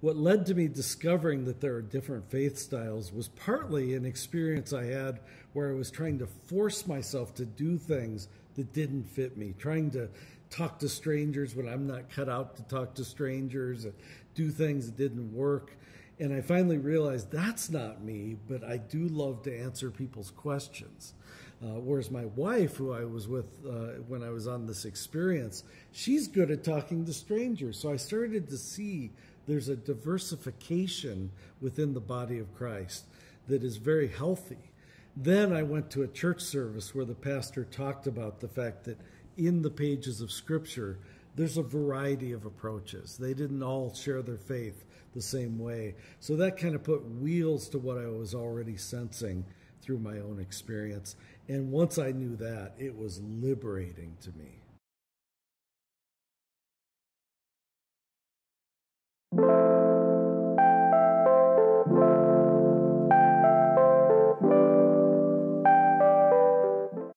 what led to me discovering that there are different faith styles was partly an experience I had where I was trying to force myself to do things that didn't fit me, trying to talk to strangers when I'm not cut out to talk to strangers, do things that didn't work. And I finally realized that's not me, but I do love to answer people's questions. Uh, whereas my wife, who I was with uh, when I was on this experience, she's good at talking to strangers. So I started to see there's a diversification within the body of Christ that is very healthy. Then I went to a church service where the pastor talked about the fact that in the pages of Scripture, there's a variety of approaches. They didn't all share their faith the same way. So that kind of put wheels to what I was already sensing through my own experience. And once I knew that, it was liberating to me. You